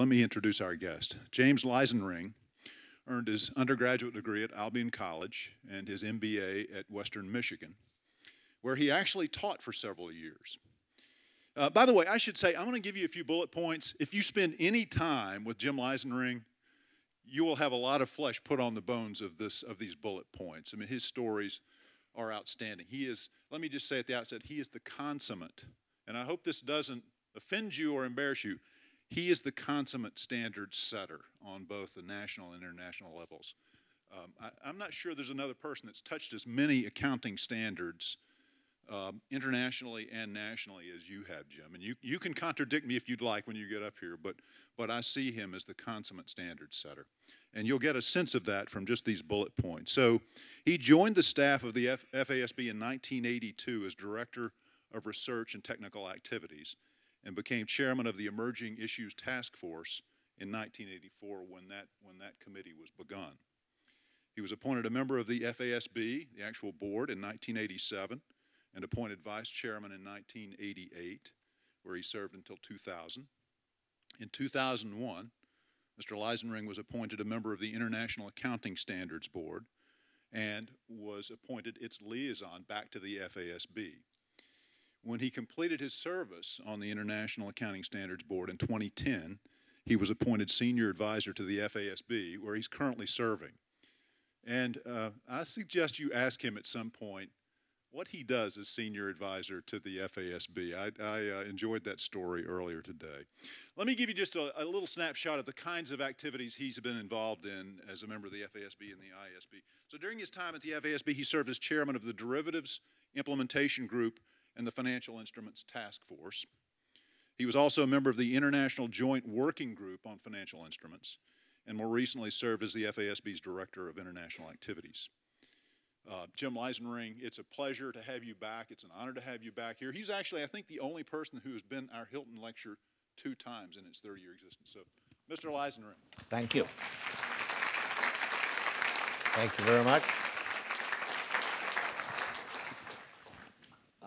let me introduce our guest. James Leisenring earned his undergraduate degree at Albion College and his MBA at Western Michigan, where he actually taught for several years. Uh, by the way, I should say, I'm going to give you a few bullet points. If you spend any time with Jim Leisenring, you will have a lot of flesh put on the bones of this of these bullet points. I mean, his stories are outstanding. He is, let me just say at the outset, he is the consummate, and I hope this doesn't offend you or embarrass you. He is the consummate standard setter on both the national and international levels. Um, I, am not sure there's another person that's touched as many accounting standards um, internationally and nationally as you have, Jim. And you, you can contradict me if you'd like when you get up here, but, but I see him as the consummate standard setter. And you'll get a sense of that from just these bullet points. So he joined the staff of the F FASB in 1982 as Director of Research and Technical Activities and became chairman of the Emerging Issues Task Force in 1984 when that, when that committee was begun. He was appointed a member of the FASB, the actual board, in 1987 and appointed vice chairman in 1988, where he served until 2000. In 2001, Mr. Leisenring was appointed a member of the International Accounting Standards Board and was appointed its liaison back to the FASB. When he completed his service on the International Accounting Standards Board in 2010, he was appointed senior advisor to the FASB, where he's currently serving. And uh, I suggest you ask him at some point what he does as senior advisor to the FASB. I, I uh, enjoyed that story earlier today. Let me give you just a, a, little snapshot of the kinds of activities he's been involved in as a member of the FASB and the IASB. So during his time at the FASB, he served as chairman of the Derivatives Implementation Group and the Financial Instruments Task Force. He was also a member of the International Joint Working Group on Financial Instruments, and more recently served as the FASB's Director of International Activities. Uh, Jim Leisenring, it's a pleasure to have you back. It's an honor to have you back here. He's actually, I think, the only person who has been our Hylton lecture two times in its 30 year existence. So, Mr. Leisenring. Thank you. Thank you very much.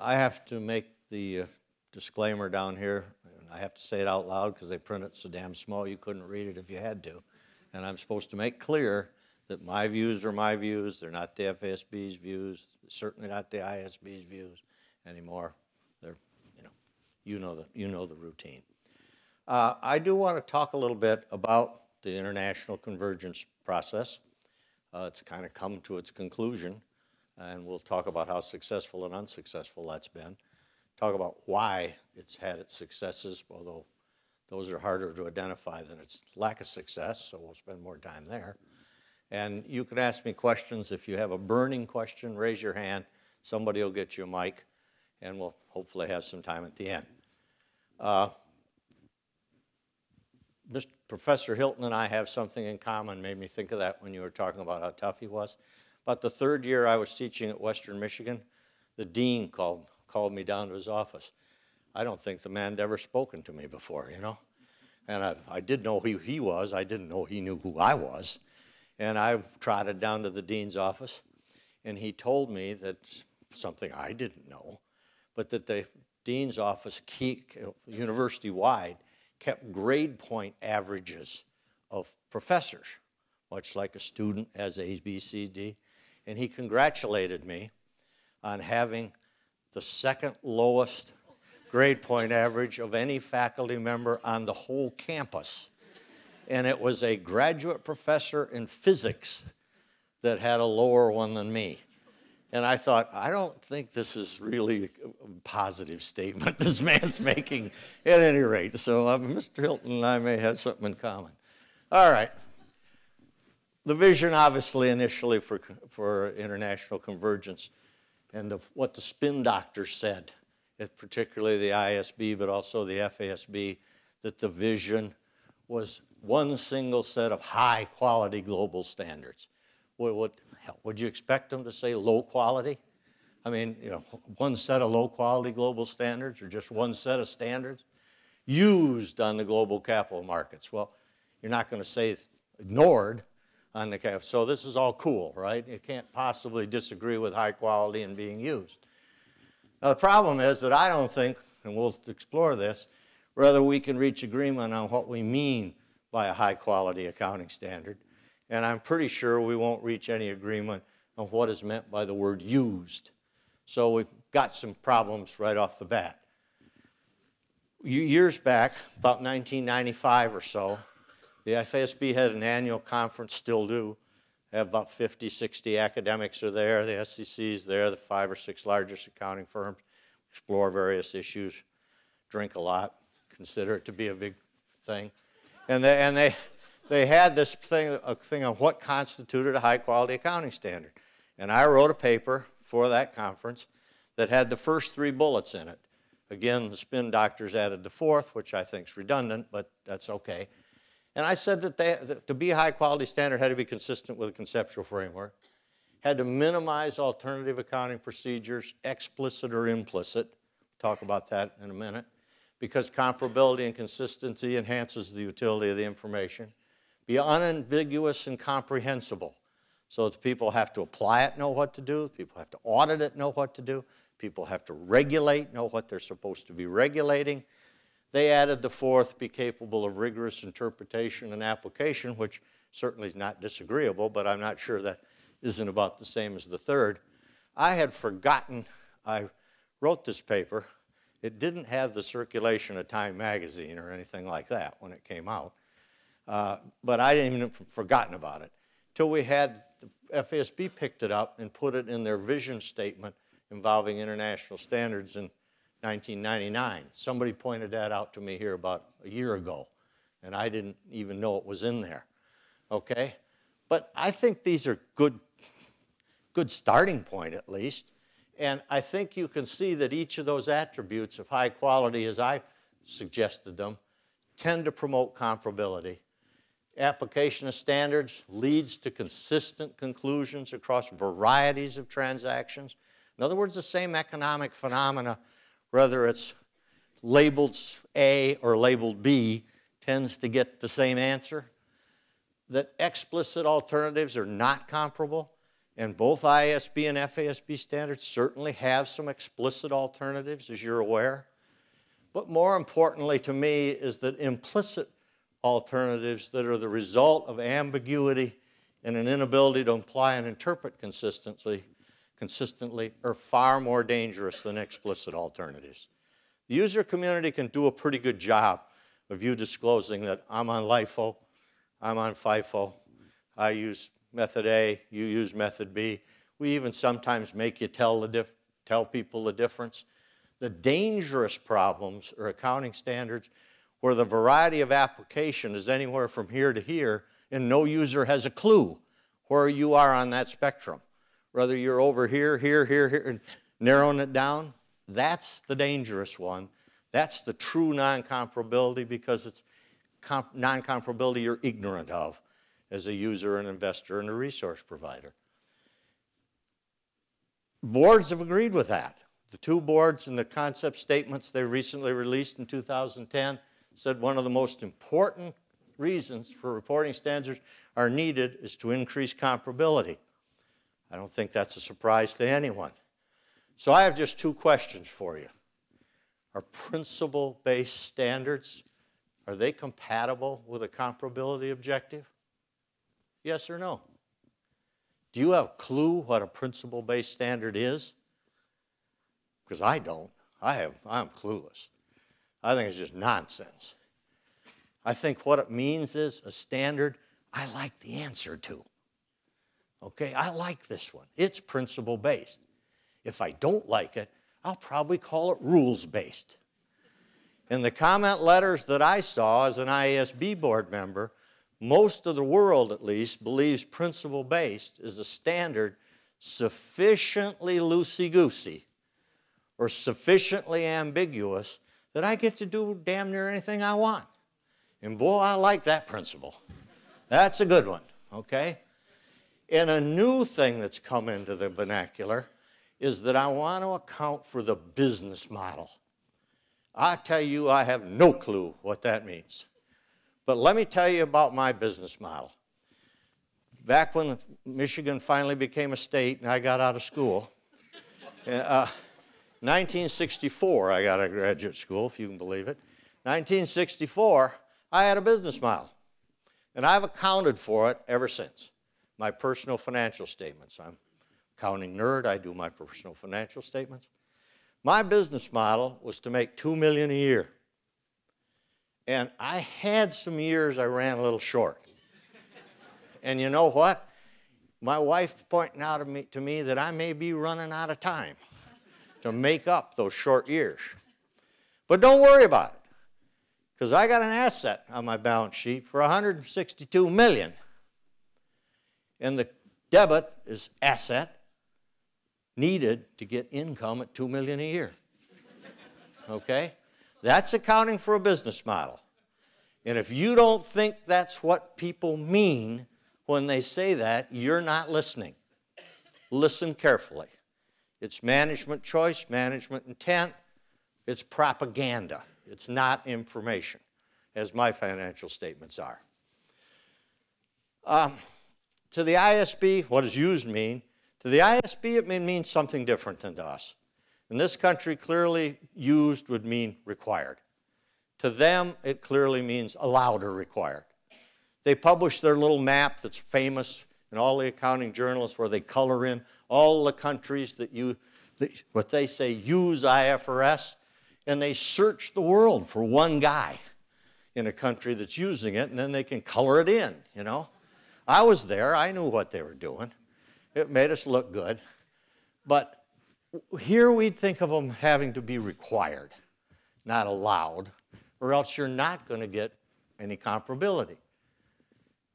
I have to make the uh, disclaimer down here, and I have to say it out loud because they print it so damn small you couldn't read it if you had to. And I'm supposed to make clear that my views are my views. They're not the FASB's views. Certainly not the ISB's views anymore. They're, you know, you know the, you know the routine. Uh, I do want to talk a little bit about the international convergence process. Uh, it's kind of come to its conclusion, and we'll talk about how successful and unsuccessful that's been. Talk about why it's had its successes, although those are harder to identify than its lack of success, so we'll spend more time there. And you can ask me questions. If you have a burning question, raise your hand. Somebody will get you a mic, and we'll hopefully have some time at the end. Uh, Mr. Professor Hylton and I have something in common. Made me think of that when you were talking about how tough he was. About the third year I was teaching at Western Michigan, the dean called, called me down to his office. I don't think the man had ever spoken to me before, you know? And I, I did know who he was. I didn't know he knew who I was. And I trotted down to the dean's office, and he told me that something I didn't know, but that the dean's office, university-wide, kept grade point averages of professors, much like a student has A, B, C, D. And he congratulated me on having the second lowest grade point average of any faculty member on the whole campus and it was a graduate professor in physics that had a lower one than me. And I thought, I don't think this is really a positive statement this man's making at any rate. So uh, Mr. Hylton and I may have something in common. All right. The vision, obviously, initially for, for international convergence and the, what the spin doctors said, particularly the IASB, but also the FASB, that the vision was one single set of high quality global standards. What, what, would you expect them to say low quality? I mean, you know, one set of low quality global standards or just one set of standards used on the global capital markets. Well, you're not going to say ignored on the. So this is all cool, right? You can't possibly disagree with high quality and being used. Now the problem is that I don't think, and we'll explore this, whether we can reach agreement on what we mean by a high-quality accounting standard. And I'm pretty sure we won't reach any agreement on what is meant by the word used. So we've got some problems right off the bat. Years back, about 1995 or so, the FASB had an annual conference, still do. They have about 50, 60 academics are there. The SEC is there, the five or six largest accounting firms explore various issues, drink a lot, consider it to be a big thing. And they, and they, they had this thing, a thing on what constituted a high quality accounting standard. And I wrote a paper for that conference that had the first three bullets in it. Again, the spin doctors added the fourth, which I think is redundant, but that's okay. And I said that, they, that to be a high quality standard had to be consistent with a conceptual framework, had to minimize alternative accounting procedures, explicit or implicit. Talk about that in a minute. Because comparability and consistency enhances the utility of the information. Be unambiguous and comprehensible. So the people have to apply it, know what to do. People have to audit it, know what to do. People have to regulate, know what they're supposed to be regulating. They added the fourth, be capable of rigorous interpretation and application, which certainly is not disagreeable, but I'm not sure that isn't about the same as the third. I had forgotten, I wrote this paper. It didn't have the circulation of Time magazine or anything like that when it came out. Uh, but I didn't even forgotten about it. Till we had, the FASB picked it up and put it in their vision statement involving international standards in 1999. Somebody pointed that out to me here about a year ago, and I didn't even know it was in there. Okay? But I think these are good, good starting point at least. And I think you can see that each of those attributes of high quality, as I suggested them, tend to promote comparability. Application of standards leads to consistent conclusions across varieties of transactions. In other words, the same economic phenomena, whether it's labeled A or labeled B, tends to get the same answer. That explicit alternatives are not comparable, and both IASB and FASB standards certainly have some explicit alternatives, as you're aware. But more importantly to me is that implicit alternatives that are the result of ambiguity and an inability to apply and interpret consistently consistently are far more dangerous than explicit alternatives. The user community can do a pretty good job of you disclosing that I'm on LIFO, I'm on FIFO, I use method A, you use method B. We even sometimes make you tell, the tell people the difference. The dangerous problems are accounting standards where the variety of application is anywhere from here to here and no user has a clue where you are on that spectrum whether you're over here, here, here, here, and narrowing it down, that's the dangerous one. That's the true non-comparability because it's non-comparability you're ignorant of as a user, an investor, and a resource provider. Boards have agreed with that. The two boards in the concept statements they recently released in 2010 said one of the most important reasons for reporting standards are needed is to increase comparability. I don't think that's a surprise to anyone. So I have just two questions for you. Are principle-based standards, are they compatible with a comparability objective? Yes or no? Do you have a clue what a principle-based standard is? Because I don't. I have, I'm clueless. I think it's just nonsense. I think what it means is a standard I like the answer to. Okay, I like this one. It's principle based. If I don't like it, I'll probably call it rules based. In the comment letters that I saw as an IASB board member, most of the world at least believes principle based is a standard sufficiently loosey goosey or sufficiently ambiguous that I get to do damn near anything I want. And boy, I like that principle. That's a good one, okay? And a new thing that's come into the vernacular is that I want to account for the business model. I tell you, I have no clue what that means. But let me tell you about my business model. Back when Michigan finally became a state and I got out of school, uh, 1964, I got out of graduate school, if you can believe it. 1964, I had a business model. And I've accounted for it ever since. My personal financial statements. I'm accounting nerd. I do my personal financial statements. My business model was to make 2 million a year. And I had some years I ran a little short. and you know what? My wife pointing out to me, to me that I may be running out of time to make up those short years. But don't worry about it, because I got an asset on my balance sheet for 162 million. And the debit is asset needed to get income at 2 million a year. Okay? That's accounting for a business model. And if you don't think that's what people mean when they say that, you're not listening. Listen carefully. It's management choice, management intent, it's propaganda. It's not information, as my financial statements are. Um, to the ISB, what does used mean? To the ISB, it may mean something different than to us. In this country, clearly used would mean required. To them, it clearly means allowed or required. They publish their little map that's famous in all the accounting journals where they color in all the countries that you, what they say, use IFRS, and they search the world for one guy in a country that's using it, and then they can color it in, you know. I was there, I knew what they were doing. It made us look good. But here we'd think of them having to be required, not allowed, or else you're not going to get any comparability.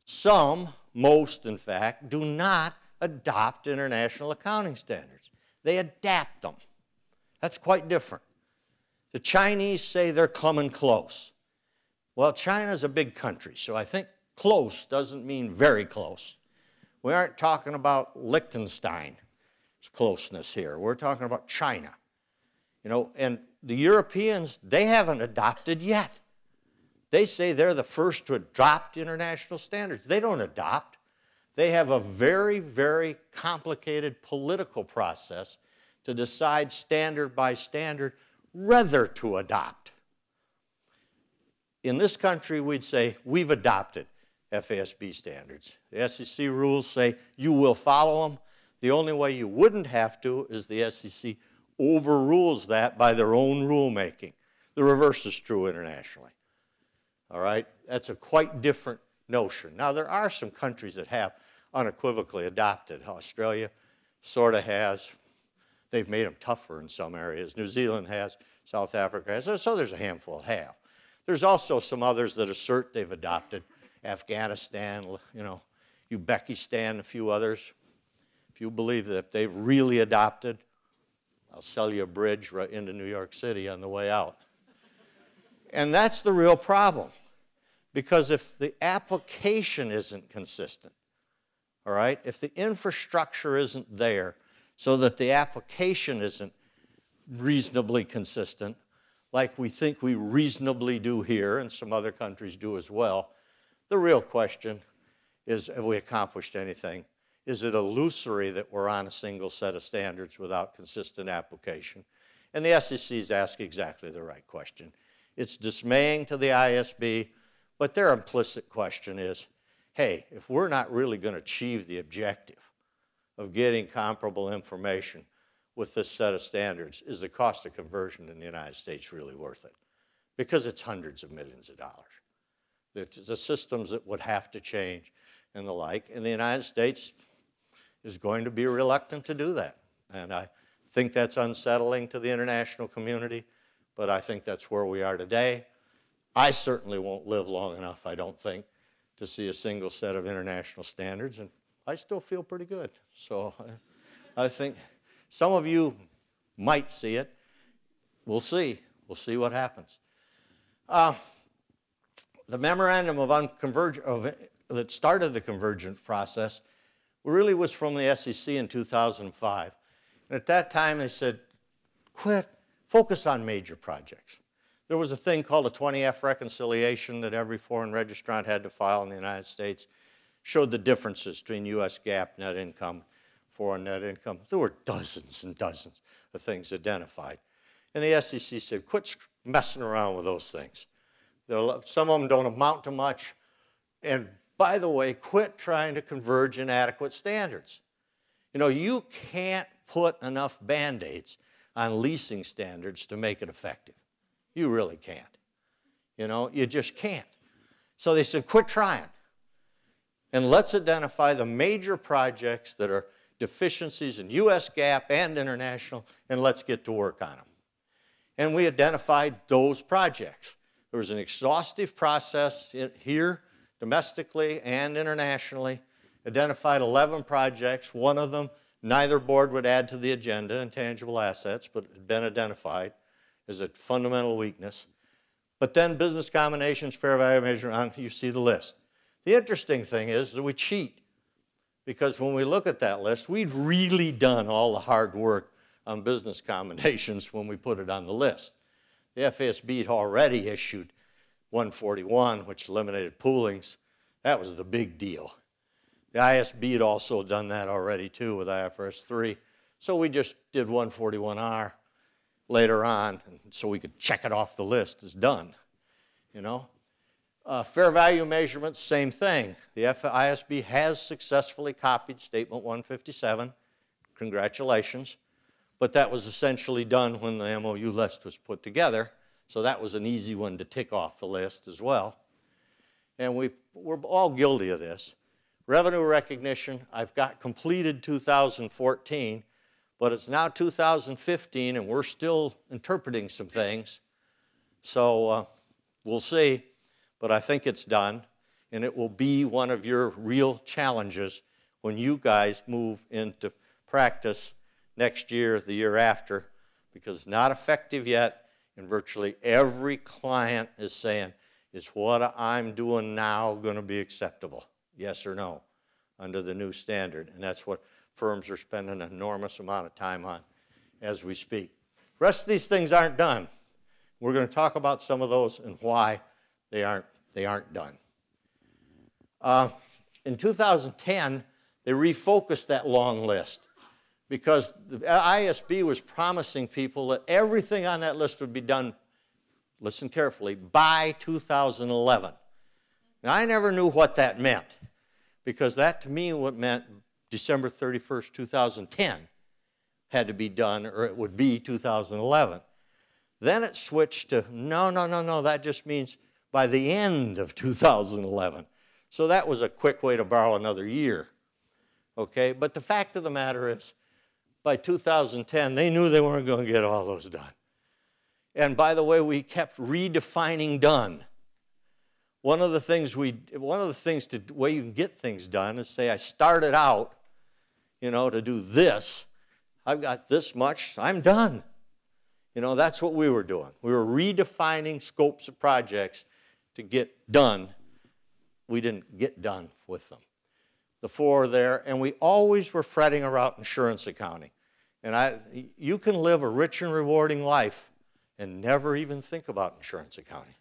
Some, most in fact, do not adopt international accounting standards. They adapt them. That's quite different. The Chinese say they're coming close. Well, China's a big country, so I think close doesn't mean very close. We aren't talking about Liechtenstein's closeness here. We're talking about China. You know, and the Europeans, they haven't adopted yet. They say they're the first to adopt international standards. They don't adopt. They have a very, very complicated political process to decide standard by standard whether to adopt. In this country, we'd say we've adopted. FASB standards. The SEC rules say you will follow them. The only way you wouldn't have to is the SEC overrules that by their own rulemaking. The reverse is true internationally. All right? That's a quite different notion. Now, there are some countries that have unequivocally adopted. Australia sort of has. They've made them tougher in some areas. New Zealand has. South Africa has. So there's a handful that have. There's also some others that assert they've adopted Afghanistan, you know, Uzbekistan, a few others. If you believe that if they've really adopted, I'll sell you a bridge right into New York City on the way out. And that's the real problem. Because if the application isn't consistent, all right, if the infrastructure isn't there so that the application isn't reasonably consistent, like we think we reasonably do here and some other countries do as well, the real question is have we accomplished anything? Is it illusory that we're on a single set of standards without consistent application? And the SECs ask exactly the right question. It's dismaying to the ISB, but their implicit question is hey, if we're not really going to achieve the objective of getting comparable information with this set of standards, is the cost of conversion in the United States really worth it? Because it's hundreds of millions of dollars the, the systems that would have to change and the like. And the United States is going to be reluctant to do that. And I think that's unsettling to the international community, but I think that's where we are today. I certainly won't live long enough, I don't think, to see a single set of international standards, and I still feel pretty good. So I, I think some of you might see it. We'll see. We'll see what happens. Uh, the memorandum of, of that started the convergence process really was from the SEC in 2005. And at that time, they said, quit, focus on major projects. There was a thing called a 20F reconciliation that every foreign registrant had to file in the United States, showed the differences between US GAAP net income, foreign net income. There were dozens and dozens of things identified. And the SEC said, quit messing around with those things. Some of them don't amount to much, and by the way, quit trying to converge inadequate standards. You know, you can't put enough band aids on leasing standards to make it effective. You really can't. You know, you just can't. So they said, quit trying. And let's identify the major projects that are deficiencies in US GAAP and international, and let's get to work on them. And we identified those projects. There was an exhaustive process here, domestically and internationally, identified 11 projects. One of them, neither board would add to the agenda, intangible assets, but had been identified as a fundamental weakness. But then business combinations, fair value measurement, you see the list. The interesting thing is that we cheat because when we look at that list, we'd really done all the hard work on business combinations when we put it on the list. The FASB had already issued 141, which eliminated poolings. That was the big deal. The ISB had also done that already too with IFRS 3. So we just did 141R later on so we could check it off the list as done, you know. Uh, fair value measurements, same thing. The IASB has successfully copied Statement 157. Congratulations. But that was essentially done when the MOU list was put together. So that was an easy one to tick off the list as well. And we, we're all guilty of this. Revenue recognition, I've got completed 2014, but it's now 2015 and we're still interpreting some things. So uh, we'll see, but I think it's done. And it will be one of your real challenges when you guys move into practice next year, the year after, because it's not effective yet and virtually every client is saying, is what I'm doing now going to be acceptable? Yes or no, under the new standard. And that's what firms are spending an enormous amount of time on as we speak. The rest of these things aren't done. We're going to talk about some of those and why they aren't, they aren't done. Uh, in 2010, they refocused that long list because the ISB was promising people that everything on that list would be done, listen carefully, by 2011. Now, I never knew what that meant because that to me what meant December 31st, 2010 had to be done or it would be 2011. Then it switched to no, no, no, no, that just means by the end of 2011. So that was a quick way to borrow another year. Okay, but the fact of the matter is, by 2010, they knew they weren't going to get all those done. And by the way, we kept redefining done. One of the things we, one of the things to way you can get things done is say, I started out, you know, to do this. I've got this much, I'm done. You know, that's what we were doing. We were redefining scopes of projects to get done. We didn't get done with them. The four there, and we always were fretting about insurance accounting. And I, you can live a rich and rewarding life and never even think about insurance accounting.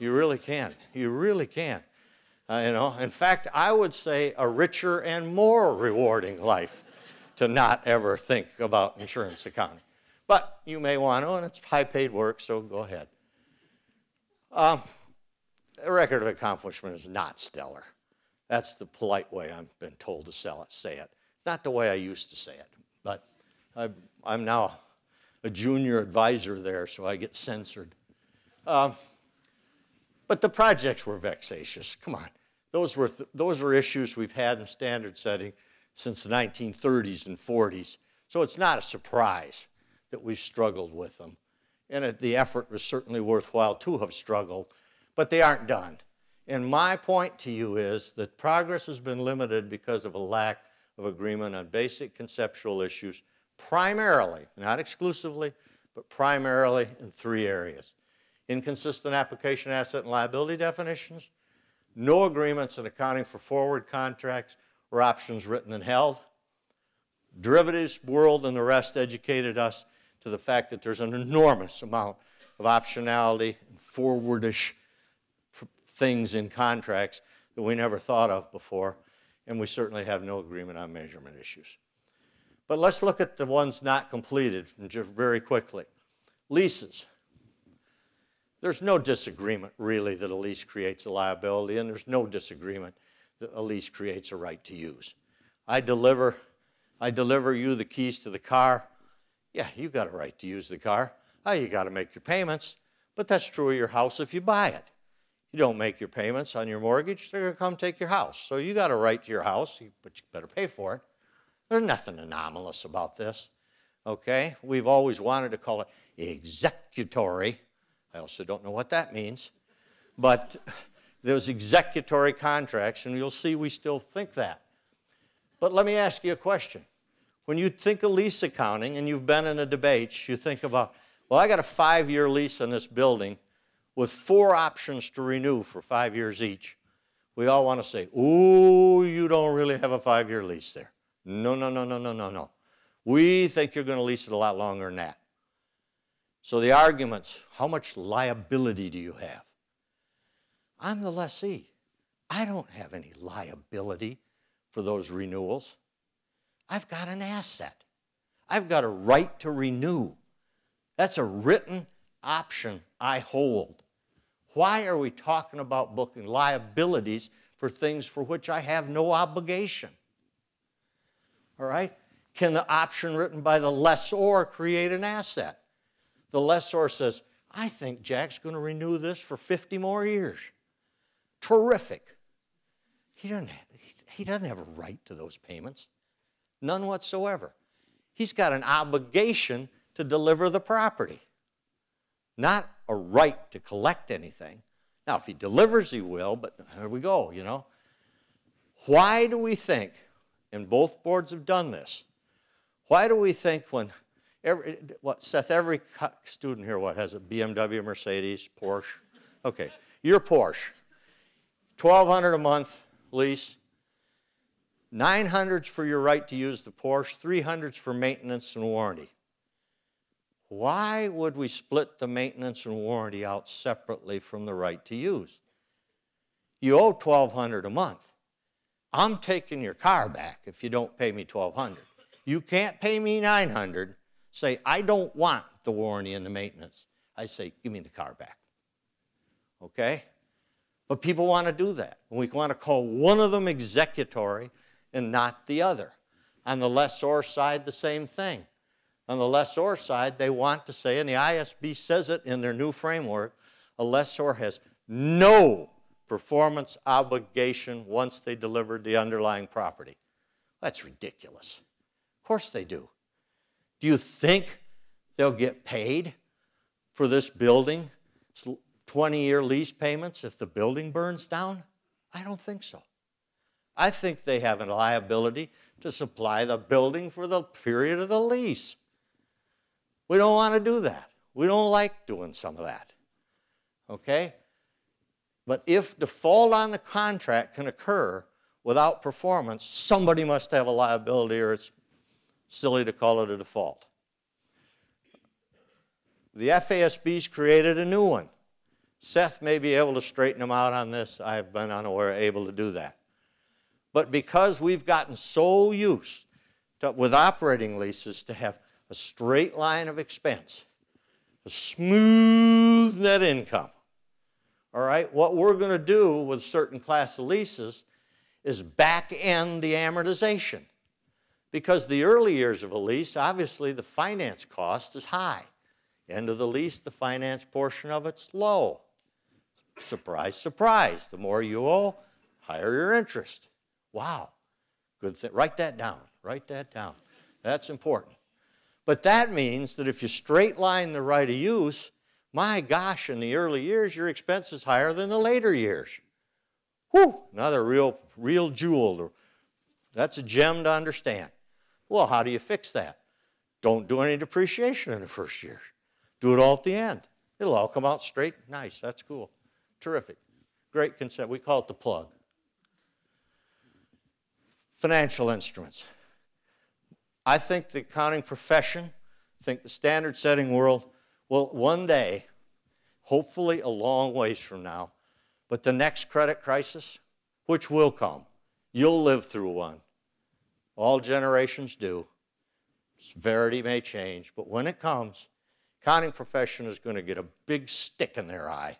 You really can. You really can. Uh, you know, in fact, I would say a richer and more rewarding life to not ever think about insurance accounting. But you may want to, and it's high-paid work, so go ahead. Um, the record of accomplishment is not stellar. That's the polite way I've been told to sell it, say it. It's not the way I used to say it, but I'm now a junior advisor there, so I get censored. Uh, but the projects were vexatious. Come on. Those were, th those were issues we've had in standard setting since the 1930s and 40s. So it's not a surprise that we've struggled with them. And it, the effort was certainly worthwhile to have struggled, but they aren't done. And my point to you is that progress has been limited because of a lack of agreement on basic conceptual issues primarily, not exclusively, but primarily in three areas. Inconsistent application asset and liability definitions, no agreements in accounting for forward contracts or options written and held. Derivatives world and the rest educated us to the fact that there's an enormous amount of optionality and forwardish things in contracts that we never thought of before, and we certainly have no agreement on measurement issues. But let's look at the ones not completed just very quickly. Leases. There's no disagreement, really, that a lease creates a liability, and there's no disagreement that a lease creates a right to use. I deliver, I deliver you the keys to the car. Yeah, you got a right to use the car. Oh, you got to make your payments. But that's true of your house if you buy it. You don't make your payments on your mortgage, they're going to come take your house. So you got a right to your house, but you better pay for it. There's nothing anomalous about this. Okay? We've always wanted to call it executory. I also don't know what that means. But there's executory contracts, and you'll see we still think that. But let me ask you a question. When you think of lease accounting and you've been in a debate, you think about, well, I got a five year lease on this building with four options to renew for five years each. We all want to say, oh, you don't really have a five year lease there. No, no, no, no, no, no, no. We think you're going to lease it a lot longer than that. So the arguments, how much liability do you have? I'm the lessee. I don't have any liability for those renewals. I've got an asset. I've got a right to renew. That's a written option I hold. Why are we talking about booking liabilities for things for which I have no obligation? All right? Can the option written by the lessor create an asset? The lessor says, I think Jack's going to renew this for 50 more years. Terrific. He doesn't, have, he doesn't have a right to those payments, none whatsoever. He's got an obligation to deliver the property, not a right to collect anything. Now, if he delivers, he will, but here we go, you know. Why do we think, and both boards have done this, why do we think when, every, what, Seth, every student here, what, has a BMW, Mercedes, Porsche? Okay, your Porsche. 1200 a month lease, 900's for your right to use the Porsche, 300's for maintenance and warranty. Why would we split the maintenance and warranty out separately from the right to use? You owe 1200 a month. I'm taking your car back if you don't pay me 1200. You can't pay me 900. Say, I don't want the warranty and the maintenance. I say, give me the car back. Okay? But people want to do that. And We want to call one of them executory and not the other. On the lessor side, the same thing. On the lessor side, they want to say, and the ISB says it in their new framework, a lessor has no performance obligation once they delivered the underlying property. That's ridiculous. Of course they do. Do you think they'll get paid for this building 20 year lease payments if the building burns down? I don't think so. I think they have a liability to supply the building for the period of the lease. We don't want to do that. We don't like doing some of that. Okay? But if default on the contract can occur without performance, somebody must have a liability or it's silly to call it a default. The FASB's created a new one. Seth may be able to straighten them out on this. I've been unaware able to do that. But because we've gotten so used to, with operating leases to have a straight line of expense, a smooth net income, all right, what we're going to do with certain class of leases is back end the amortization. Because the early years of a lease, obviously the finance cost is high. End of the lease, the finance portion of it's low. Surprise, surprise. The more you owe, higher your interest. Wow. Good thing. Write that down. Write that down. That's important. But that means that if you straight line the right of use, my gosh, in the early years, your expense is higher than the later years. Whew, another real, real jewel. That's a gem to understand. Well, how do you fix that? Don't do any depreciation in the first year. Do it all at the end. It'll all come out straight. Nice. That's cool. Terrific. Great concept. We call it the plug. Financial instruments. I think the accounting profession, I think the standard setting world will one day, hopefully a long ways from now, but the next credit crisis, which will come, you'll live through one. All generations do. Severity may change, but when it comes, accounting profession is going to get a big stick in their eye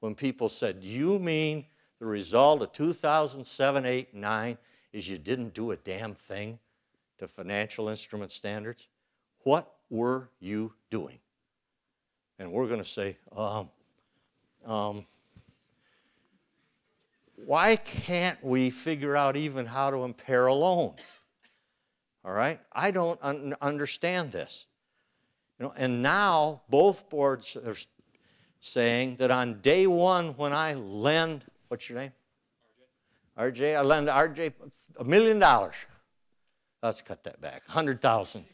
when people said, You mean The result of 2007, 8, 9 is you didn't do a damn thing to financial instrument standards. What were you doing? And we're going to say, um, um, why can't we figure out even how to impair a loan? All right? I don't un understand this. You know, and now both boards are saying that on day one when I lend, what's your name? RJ. RJ, I lend RJ a million dollars. Let's cut that back, 100,000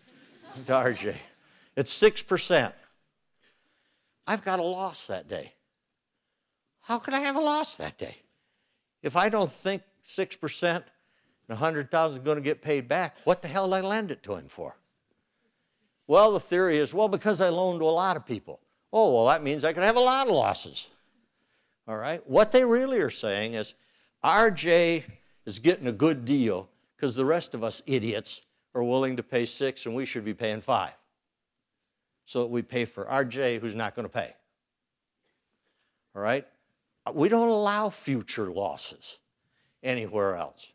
to RJ. It's 6%. I've got a loss that day. How could I have a loss that day? If I don't think 6% and 100,000 is going to get paid back, what the hell did I lend it to him for? Well, the theory is, well, because I loaned to a lot of people. Oh, well, that means I could have a lot of losses. All right? What they really are saying is RJ is getting a good deal because the rest of us idiots are willing to pay six and we should be paying five. So that we pay for RJ who's not going to pay. All right? We don't allow future losses anywhere else.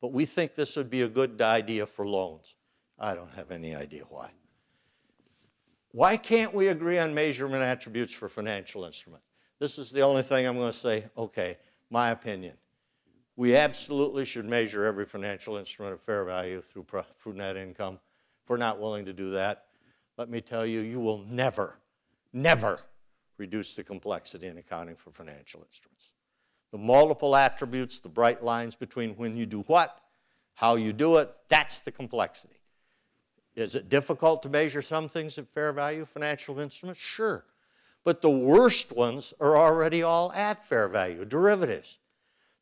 But we think this would be a good idea for loans. I don't have any idea why. Why can't we agree on measurement attributes for financial instruments? This is the only thing I'm going to say, okay, my opinion. We absolutely should measure every financial instrument at fair value through, through net income. If we're not willing to do that, let me tell you, you will never, never reduce the complexity in accounting for financial instruments. The multiple attributes, the bright lines between when you do what, how you do it, that's the complexity. Is it difficult to measure some things at fair value financial instruments? Sure. But the worst ones are already all at fair value, derivatives.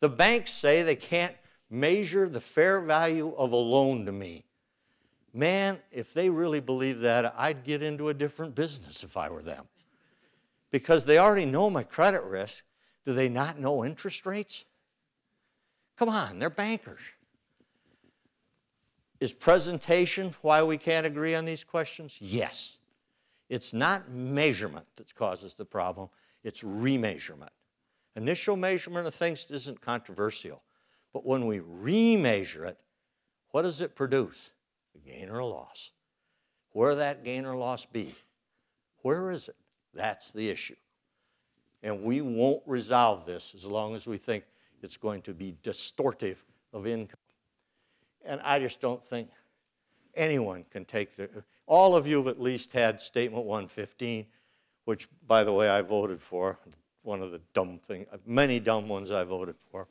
The banks say they can't measure the fair value of a loan to me. Man, if they really believe that, I'd get into a different business if I were them. Because they already know my credit risk. Do they not know interest rates? Come on, they're bankers. Is presentation why we can't agree on these questions? Yes. It's not measurement that causes the problem, it's remeasurement. Initial measurement of things isn't controversial, but when we remeasure it, what does it produce? A gain or a loss. Where that gain or loss be? Where is it? That's the issue. And we won't resolve this as long as we think it's going to be distortive of income. And I just don't think anyone can take the, all of you have at least had Statement 115, which, by the way, I voted for. One of the dumb things, uh, many dumb ones I voted for.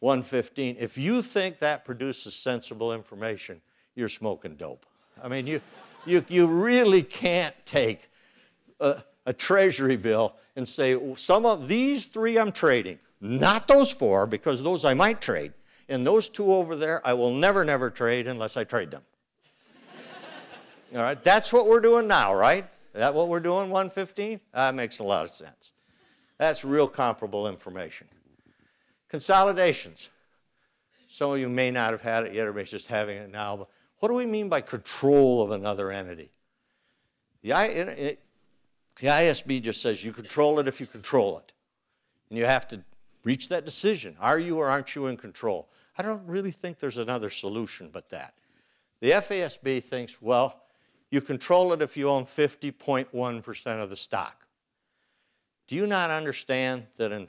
115. If you think that produces sensible information, you're smoking dope. I mean, you, you, you really can't take a, a treasury bill and say, oh, some of these three I'm trading, not those four, because those I might trade. And those two over there, I will never, never trade unless I trade them. All right, that's what we're doing now, right? Is that what we're doing, 115? That makes a lot of sense. That's real comparable information. Consolidations. Some of you may not have had it yet, everybody's just having it now, but what do we mean by control of another entity? The, the IASB just says you control it if you control it. And you have to reach that decision. Are you or aren't you in control? I don't really think there's another solution but that. The FASB thinks, well, you control it if you own 50.1% of the stock. Do you not understand that in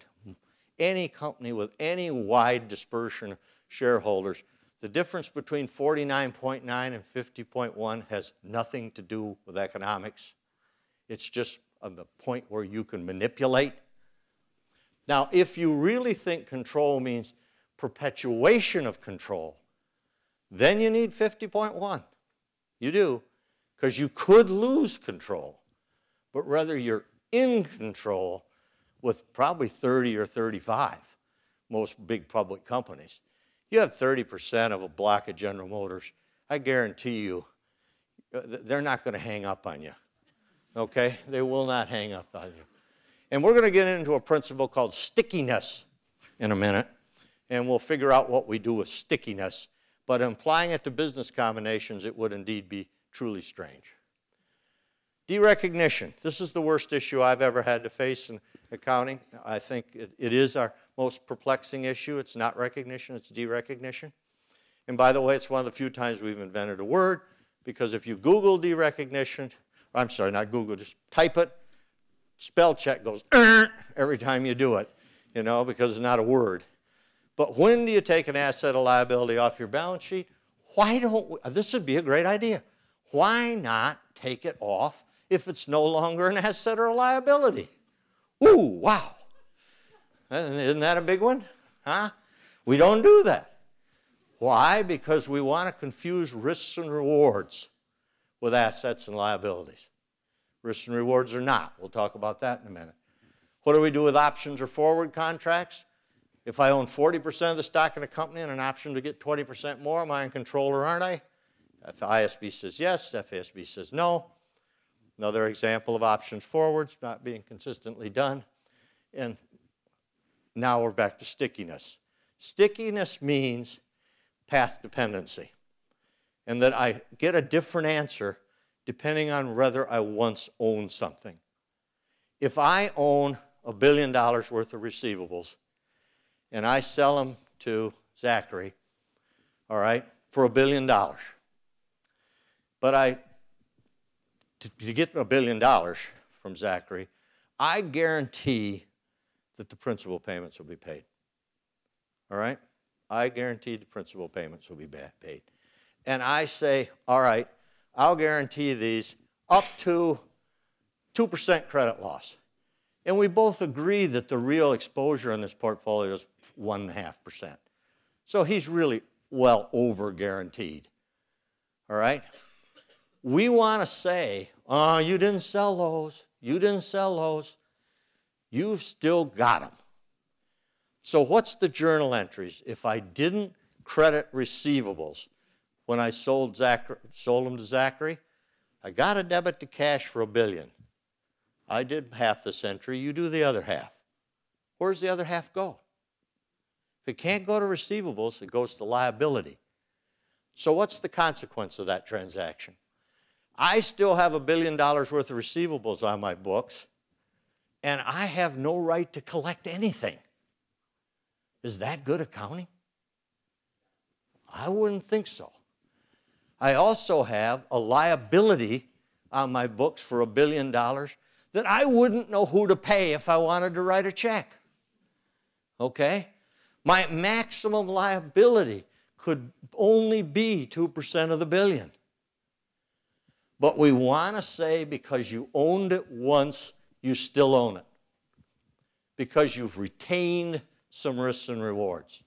any company with any wide dispersion of shareholders, the difference between 49.9 and 50.1 has nothing to do with economics? It's just a point where you can manipulate. Now, if you really think control means perpetuation of control, then you need 50.1. You do, because you could lose control, but rather you're in control with probably 30 or 35, most big public companies. You have 30% of a block of General Motors, I guarantee you, uh, they're not going to hang up on you. Okay? They will not hang up on you. And we're going to get into a principle called stickiness in a minute and we'll figure out what we do with stickiness. But applying it to business combinations, it would indeed be truly strange. Derecognition. This is the worst issue I've ever had to face, in accounting. I think it, it is our most perplexing issue. It's not recognition, it's derecognition. And by the way, it's one of the few times we've invented a word because if you Google derecognition, I'm sorry, not Google, just type it, spell check goes every time you do it, you know, because it's not a word. But when do you take an asset or liability off your balance sheet? Why don't we, this would be a great idea. Why not take it off if it's no longer an asset or a liability? Ooh, wow. Isn't that a big one? Huh? We don't do that. Why? Because we want to confuse risks and rewards with assets and liabilities. Risks and rewards are not. We'll talk about that in a minute. What do we do with options or forward contracts? If I own 40% of the stock in a company and an option to get 20% more, am I in control or aren't I? If IASB says yes, FASB says no. Another example of options forwards not being consistently done. And now we're back to stickiness. Stickiness means path dependency, and that I get a different answer depending on whether I once owned something. If I own a billion dollars worth of receivables and I sell them to Zachary, all right, for a billion dollars, but I, to, to get a billion dollars from Zachary, I guarantee that the principal payments will be paid. All right? I guarantee the principal payments will be paid. And I say, all right, I'll guarantee these up to 2% credit loss. And we both agree that the real exposure in this portfolio is 1.5%. So he's really well over guaranteed. All right? We want to say, oh, you didn't sell those. You didn't sell those. You've still got them. So what's the journal entries? If I didn't credit receivables when I sold, sold them to Zachary, I got a debit to cash for a billion. I did half this entry, you do the other half. Where's the other half go? If it can't go to receivables, it goes to liability. So what's the consequence of that transaction? I still have a billion dollars worth of receivables on my books, and I have no right to collect anything. Is that good accounting? I wouldn't think so. I also have a liability on my books for a billion dollars that I wouldn't know who to pay if I wanted to write a check. Okay? My maximum liability could only be 2% of the billion. But we want to say because you owned it once, you still own it. Because you've retained some risks and rewards.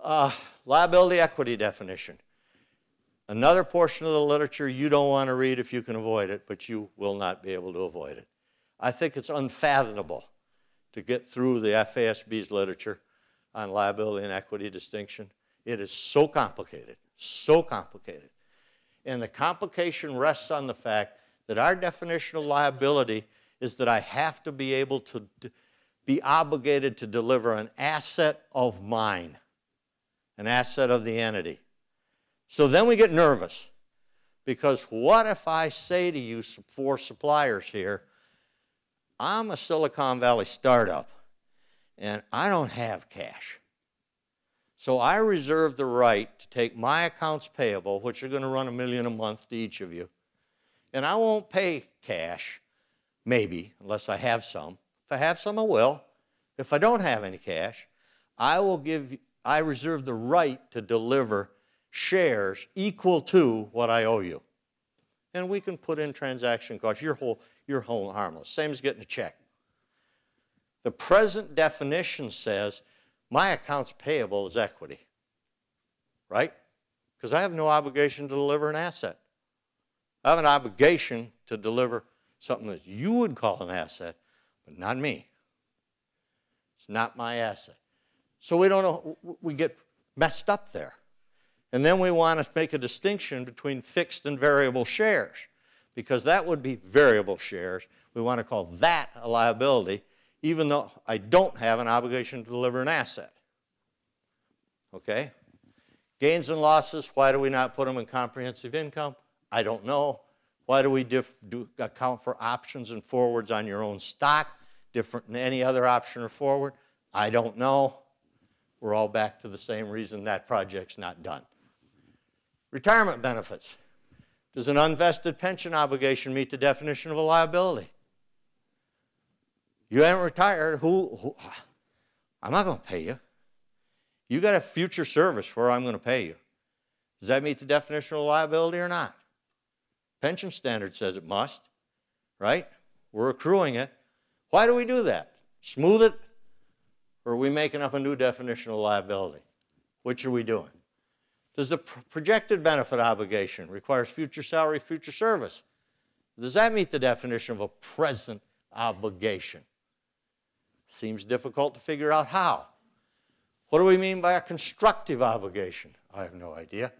Uh, liability equity definition. Another portion of the literature you don't want to read if you can avoid it, but you will not be able to avoid it. I think it's unfathomable to get through the FASB's literature on liability and equity distinction. It is so complicated, so complicated. And the complication rests on the fact that our definition of liability is that I have to be able to be obligated to deliver an asset of mine, an asset of the entity. So then we get nervous because what if I say to you, four suppliers here, I'm a Silicon Valley startup and I don't have cash. So I reserve the right to take my accounts payable, which are going to run a million a month to each of you, and I won't pay cash, maybe, unless I have some. If I have some, I will. If I don't have any cash, I will give, I reserve the right to deliver shares equal to what I owe you. And we can put in transaction costs. Your whole, your whole harmless. Same as getting a check. The present definition says my accounts payable is equity, right? Because I have no obligation to deliver an asset. I have an obligation to deliver something that you would call an asset, but not me. It's not my asset. So we don't know, we get messed up there. And then we want to make a distinction between fixed and variable shares because that would be variable shares. We want to call that a liability even though I don't have an obligation to deliver an asset. Okay? Gains and losses, why do we not put them in comprehensive income? I don't know. Why do we do, account for options and forwards on your own stock different than any other option or forward? I don't know. We're all back to the same reason that project's not done. Retirement benefits. Does an unvested pension obligation meet the definition of a liability? You haven't retired, who, who I'm not going to pay you. You got a future service where I'm going to pay you. Does that meet the definition of liability or not? Pension standard says it must, right? We're accruing it. Why do we do that? Smooth it? Or are we making up a new definition of liability? Which are we doing? Does the projected benefit obligation requires future salary, future service? Does that meet the definition of a present obligation? Seems difficult to figure out how. What do we mean by a constructive obligation? I have no idea.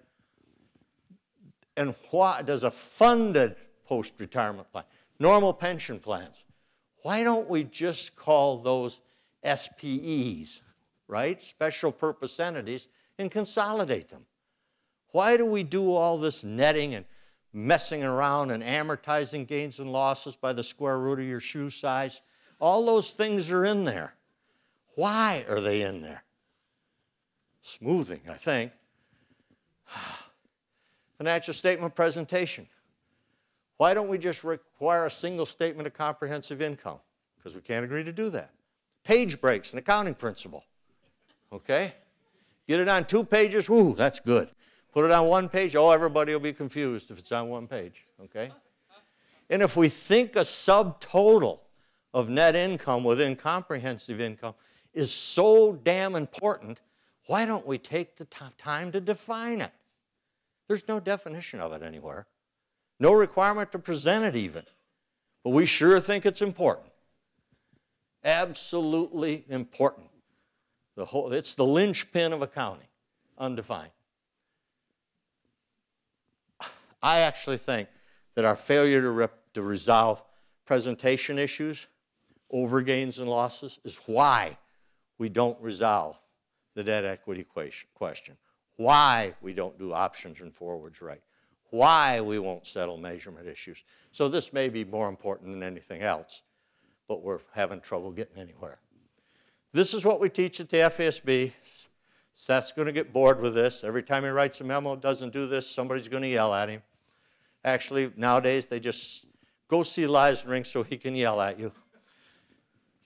And why does a funded post-retirement plan, normal pension plans, why don't we just call those SPEs, right? Special purpose entities, and consolidate them? Why do we do all this netting and messing around and amortizing gains and losses by the square root of your shoe size? All those things are in there. Why are they in there? Smoothing, I think. Financial statement presentation. Why don't we just require a single statement of comprehensive income? Because we can't agree to do that. Page breaks, an accounting principle. Okay? Get it on two pages, whoo, that's good. Put it on one page, oh, everybody will be confused if it's on one page. Okay? And if we think a subtotal of net income within comprehensive income is so damn important, why don't we take the time to define it? There's no definition of it anywhere. No requirement to present it even. But we sure think it's important. Absolutely important. The whole, it's the linchpin of accounting, undefined. I actually think that our failure to, to resolve presentation issues, over gains and losses, is why we don't resolve the debt equity question why we don't do options and forwards right, why we won't settle measurement issues. So this may be more important than anything else, but we're having trouble getting anywhere. This is what we teach at the FASB. Seth's going to get bored with this. Every time he writes a memo, doesn't do this, somebody's going to yell at him. Actually, nowadays, they just go see Lies and Ring so he can yell at you.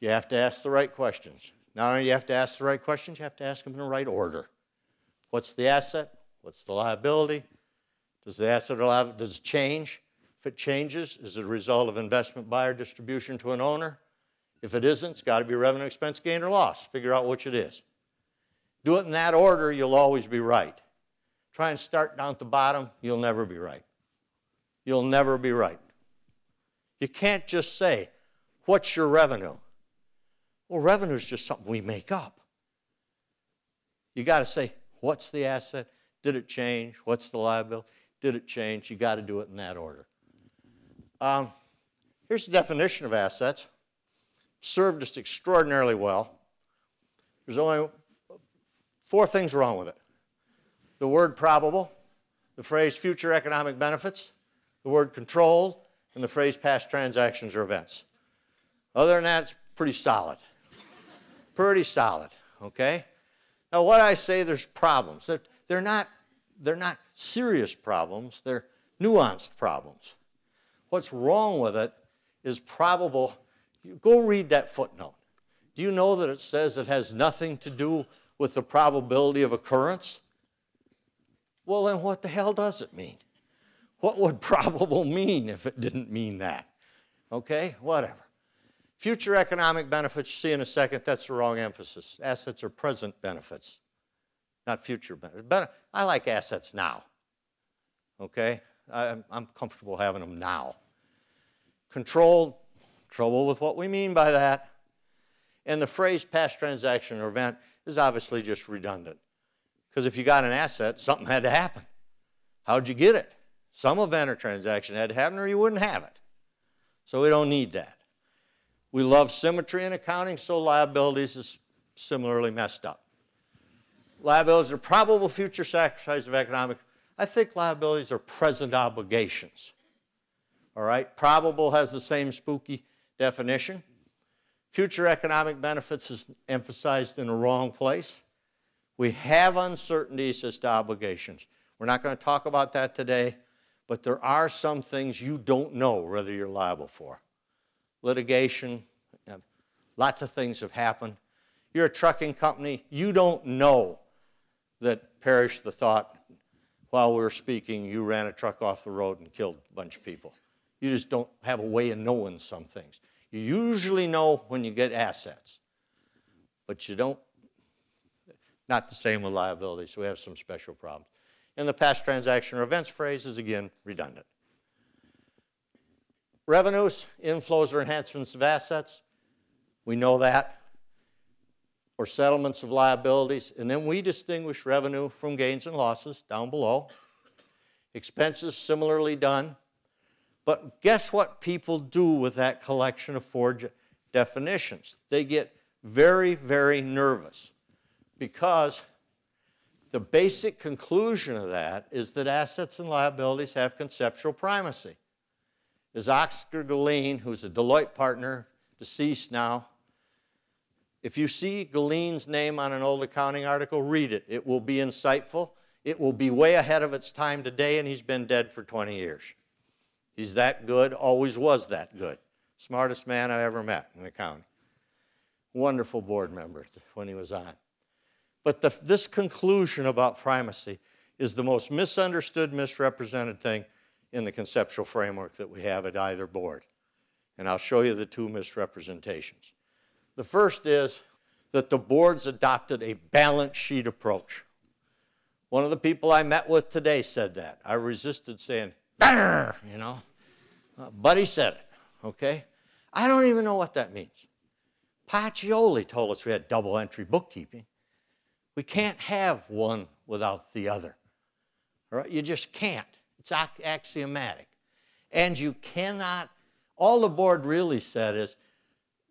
You have to ask the right questions. Not only do you have to ask the right questions, you have to ask them in the right order. What's the asset? What's the liability? Does the asset allow, does it change? If it changes, is it a result of investment buyer distribution to an owner? If it isn't, it's got to be revenue, expense, gain, or loss. Figure out which it is. Do it in that order, you'll always be right. Try and start down at the bottom, you'll never be right. You'll never be right. You can't just say, What's your revenue? Well, revenue is just something we make up. You got to say, What's the asset? Did it change? What's the liability? Did it change? You got to do it in that order. Um, here's the definition of assets. Served us extraordinarily well. There's only four things wrong with it. The word probable, the phrase future economic benefits, the word controlled, and the phrase past transactions or events. Other than that, it's pretty solid. Pretty solid, okay? Now, what I say, there's problems. They're, they're, not, they're not serious problems, they're nuanced problems. What's wrong with it is probable. Go read that footnote. Do you know that it says it has nothing to do with the probability of occurrence? Well, then what the hell does it mean? What would probable mean if it didn't mean that? Okay, whatever. Future economic benefits, you see in a second, that's the wrong emphasis. Assets are present benefits, not future benefits. But I like assets now, okay? I'm, I'm comfortable having them now. Controlled, trouble with what we mean by that. And the phrase past transaction or event is obviously just redundant. Because if you got an asset, something had to happen. How'd you get it? Some event or transaction had to happen or you wouldn't have it. So we don't need that. We love symmetry in accounting, so liabilities is similarly messed up. Liabilities are probable future sacrifice of economic. I think liabilities are present obligations. All right? Probable has the same spooky definition. Future economic benefits is emphasized in the wrong place. We have uncertainties as to obligations. We're not going to talk about that today, but there are some things you don't know whether you're liable for. Litigation, lots of things have happened. You're a trucking company, you don't know that perish the thought while we were speaking, you ran a truck off the road and killed a bunch of people. You just don't have a way of knowing some things. You usually know when you get assets, but you don't. Not the same with liability, so we have some special problems. And the past transaction or events phrase is again redundant. Revenues, inflows, or enhancements of assets, we know that. Or settlements of liabilities, and then we distinguish revenue from gains and losses down below. Expenses similarly done. But guess what people do with that collection of four definitions? They get very, very nervous because the basic conclusion of that is that assets and liabilities have conceptual primacy. As Oscar Gellein, who's a Deloitte partner, deceased now, if you see Gellein's name on an old accounting article, read it. It will be insightful. It will be way ahead of its time today, and he's been dead for 20 years. He's that good, always was that good. Smartest man I ever met in county. Wonderful board member when he was on. But the, this conclusion about primacy is the most misunderstood, misrepresented thing in the conceptual framework that we have at either board. And I'll show you the two misrepresentations. The first is that the boards adopted a balance sheet approach. One of the people I met with today said that. I resisted saying, you know. Uh, Buddy said it, okay? I don't even know what that means. Pacioli told us we had double entry bookkeeping. We can't have one without the other. All right? You just can't. It's axiomatic. And you cannot, all the board really said is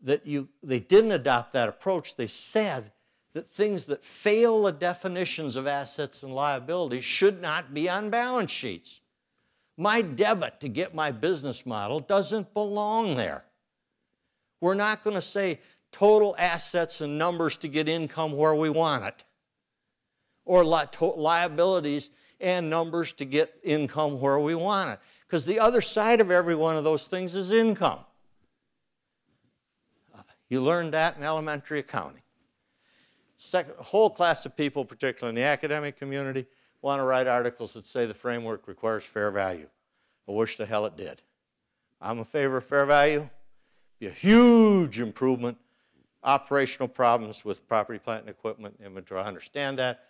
that you, they didn't adopt that approach. They said that things that fail the definitions of assets and liabilities should not be on balance sheets. My debit to get my business model doesn't belong there. We're not going to say total assets and numbers to get income where we want it, or li liabilities and numbers to get income where we want it. Because the other side of every one of those things is income. You learned that in elementary accounting. Second, whole class of people, particularly in the academic community, want to write articles that say the framework requires fair value. I wish the hell it did. I'm in favor of fair value. Be a huge improvement. Operational problems with property, plant, and equipment inventory. I understand that.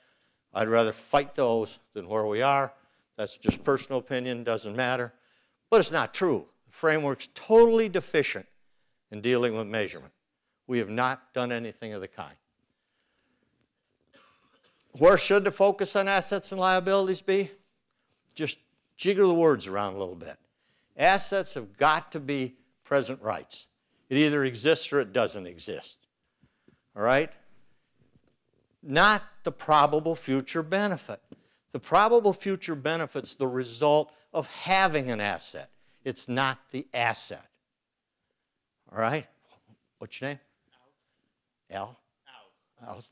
I'd rather fight those than where we are. That's just personal opinion, doesn't matter. But it's not true. The framework's totally deficient in dealing with measurement. We have not done anything of the kind. Where should the focus on assets and liabilities be? Just jiggle the words around a little bit. Assets have got to be present rights. It either exists or it doesn't exist. All right? Not the probable future benefit. The probable future benefit's the result of having an asset. It's not the asset. All right? What's your name? Al. Al? Al.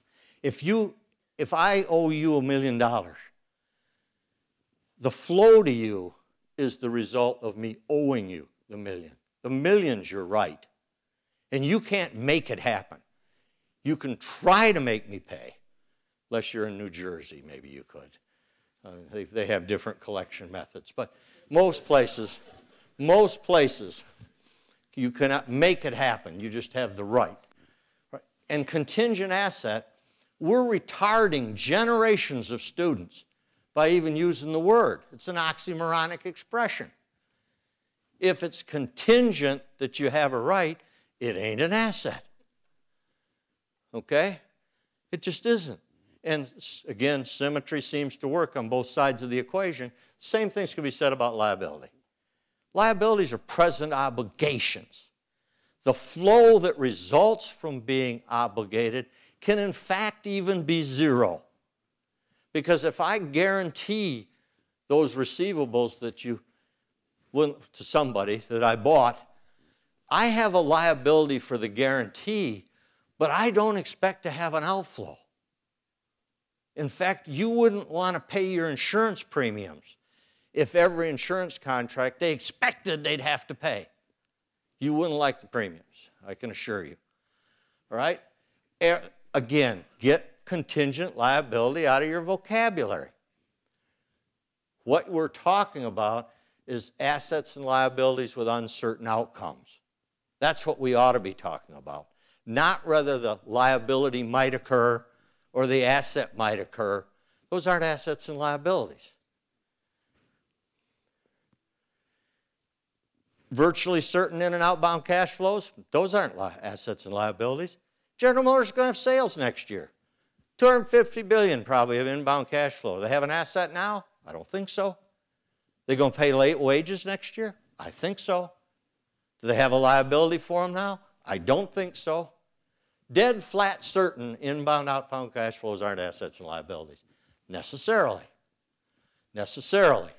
If you if I owe you a million dollars, the flow to you is the result of me owing you the million. The million's your right. And you can't make it happen. You can try to make me pay, unless you're in New Jersey, maybe you could. Uh, they, they have different collection methods. But most places, most places, you cannot make it happen. You just have the right. right. And contingent asset, we're retarding generations of students by even using the word. It's an oxymoronic expression. If it's contingent that you have a right, it ain't an asset. Okay? It just isn't. And again, symmetry seems to work on both sides of the equation. Same things can be said about liability. Liabilities are present obligations. The flow that results from being obligated can, in fact, even be zero. Because if I guarantee those receivables that you went to somebody that I bought, I have a liability for the guarantee, but I don't expect to have an outflow. In fact, you wouldn't want to pay your insurance premiums if every insurance contract they expected they'd have to pay. You wouldn't like the premiums, I can assure you. All right? Again, get contingent liability out of your vocabulary. What we're talking about is assets and liabilities with uncertain outcomes. That's what we ought to be talking about, not whether the liability might occur or the asset might occur. Those aren't assets and liabilities. Virtually certain in and outbound cash flows, those aren't assets and liabilities. General Motors is going to have sales next year. 250 billion probably of inbound cash flow. They have an asset now? I don't think so. They're going to pay late wages next year? I think so. Do they have a liability for them now? I don't think so. Dead flat certain inbound outbound cash flows aren't assets and liabilities necessarily. Necessarily.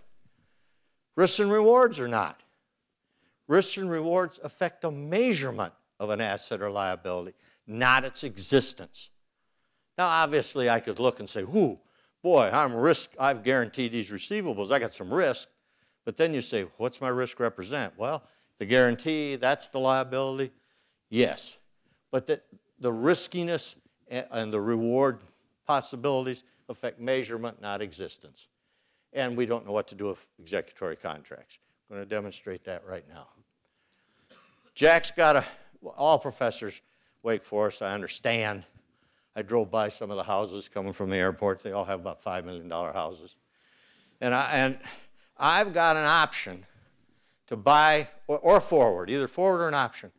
Risks and rewards are not. Risks and rewards affect the measurement of an asset or liability, not its existence. Now, obviously, I could look and say, whoo, boy, I'm risk, I've guaranteed these receivables, I got some risk. But then you say, what's my risk represent? Well, the guarantee, that's the liability. Yes. But the, the riskiness and the reward possibilities affect measurement, not existence. And we don't know what to do with executory contracts. I'm going to demonstrate that right now. Jack's got a, all professors, Wake Forest, I understand. I drove by some of the houses coming from the airport. They all have about $5 million houses. And, I, and I've got an option to buy, or, or forward, either forward or an option,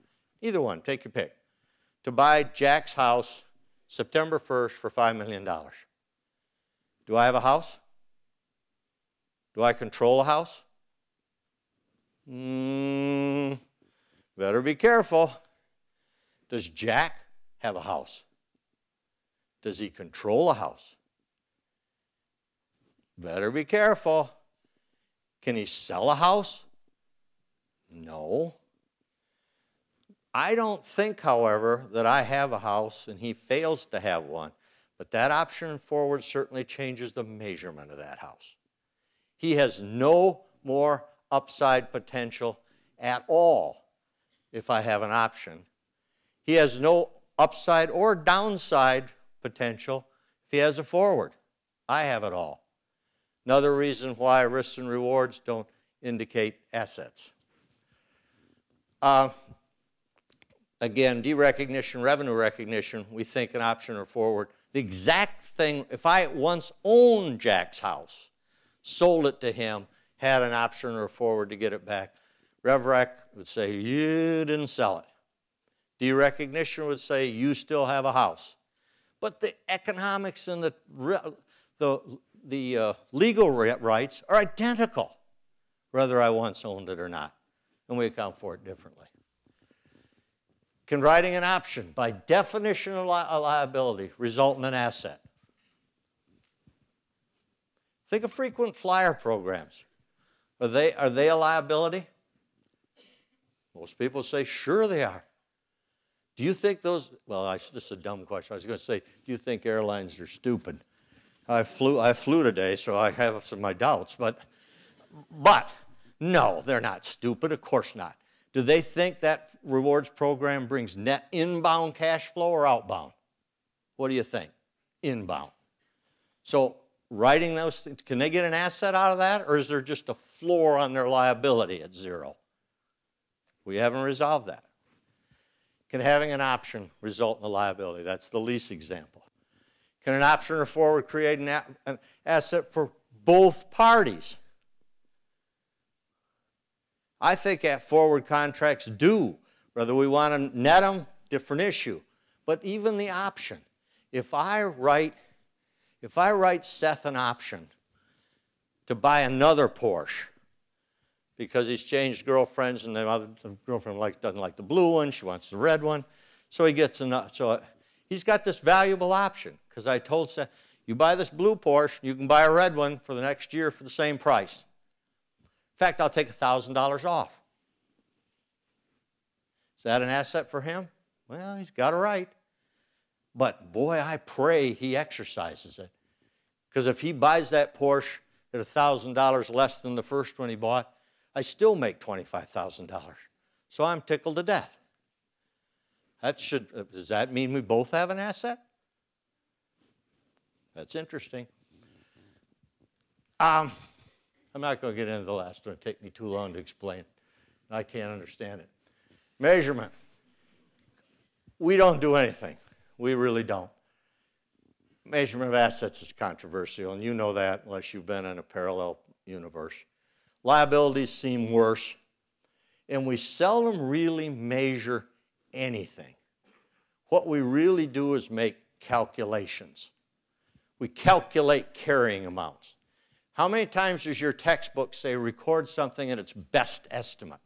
either one, take your pick, to buy Jack's house September 1st for $5 million. Do I have a house? Do I control a house? Mm, better be careful. Does Jack have a house? Does he control a house? Better be careful. Can he sell a house? No. I don't think, however, that I have a house and he fails to have one, but that option forward certainly changes the measurement of that house. He has no more upside potential at all if I have an option. He has no upside or downside potential if he has a forward. I have it all. Another reason why risks and rewards don't indicate assets. Uh, again, derecognition, revenue recognition, we think an option or forward. The exact thing, if I once owned Jack's house, sold it to him, had an option or forward to get it back, RevRec would say, you didn't sell it. Derecognition would say, you still have a house. But the economics and the, the, the uh, legal rights are identical, whether I once owned it or not and we account for it differently. Can writing an option, by definition of li liability, result in an asset? Think of frequent flyer programs. Are they, are they a liability? Most people say, sure they are. Do you think those, well, I, this is a dumb question. I was going to say, do you think airlines are stupid? I flew, I flew today, so I have some of my doubts, but, but no, they're not stupid. Of course not. Do they think that rewards program brings net inbound cash flow or outbound? What do you think? Inbound. So writing those, things, can they get an asset out of that or is there just a floor on their liability at zero? We haven't resolved that. Can having an option result in a liability? That's the lease example. Can an option or forward create an, an asset for both parties? I think at forward contracts do. Whether we want to net them, different issue. But even the option, if I write, if I write Seth an option to buy another Porsche because he's changed girlfriends and the other the girlfriend likes, doesn't like the blue one, she wants the red one, so he gets enough. So he's got this valuable option because I told Seth, you buy this blue Porsche, you can buy a red one for the next year for the same price. Fact, I'll take $1,000 off. Is that an asset for him? Well, he's got a right. But boy, I pray he exercises it. Because if he buys that Porsche at $1,000 less than the first one he bought, I still make $25,000. So I'm tickled to death. That should, does that mean we both have an asset? That's interesting. Um, I'm not going to get into the last one. It'll take me too long to explain. I can't understand it. Measurement. We don't do anything. We really don't. Measurement of assets is controversial, and you know that unless you've been in a parallel universe. Liabilities seem worse, and we seldom really measure anything. What we really do is make calculations. We calculate carrying amounts. How many times does your textbook say record something at its best estimate?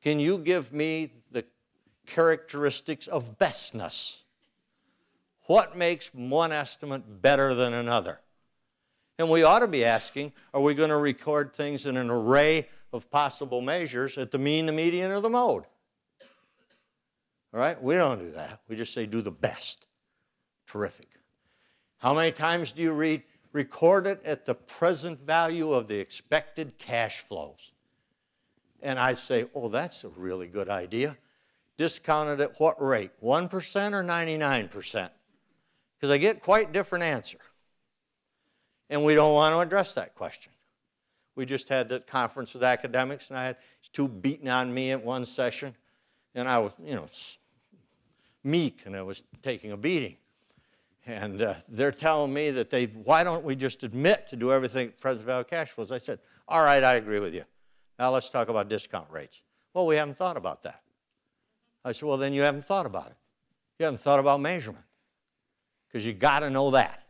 Can you give me the characteristics of bestness? What makes one estimate better than another? And we ought to be asking are we going to record things in an array of possible measures at the mean, the median, or the mode? All right? We don't do that. We just say do the best. Terrific. How many times do you read record it at the present value of the expected cash flows. And I say, oh, that's a really good idea. Discounted at what rate? 1% or 99%? Because I get quite different answer. And we don't want to address that question. We just had that conference with academics, and I had two beating on me at one session, and I was, you know, meek, and I was taking a beating. And uh, they're telling me that they, why don't we just admit to do everything at present value cash flows? I said, all right, I agree with you. Now let's talk about discount rates. Well, we haven't thought about that. I said, well, then you haven't thought about it. You haven't thought about measurement because you got to know that